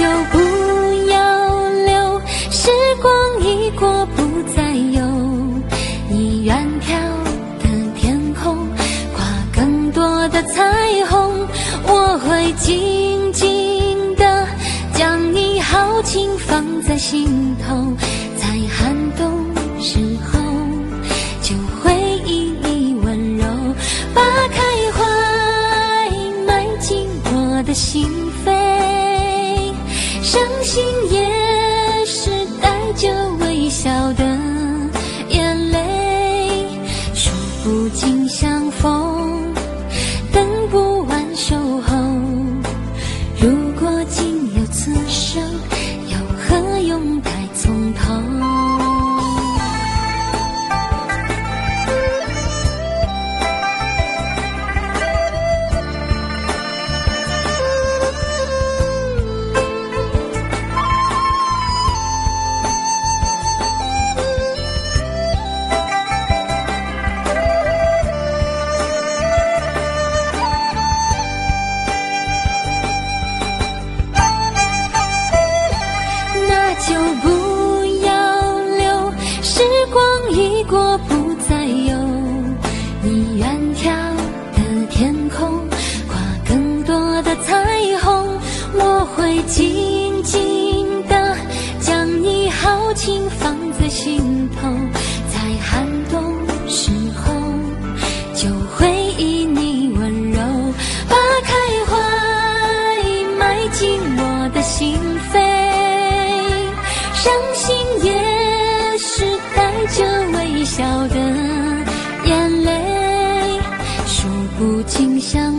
就不要留，时光一过不再有。你远眺的天空，挂更多的彩虹。我会静静地将你豪情放在心头，在寒冬时候，就会以你温柔把开怀埋进我的心不尽心头，在寒冬时候，就回忆你温柔，把开怀埋进我的心扉。伤心也是带着微笑的眼泪，数不清相。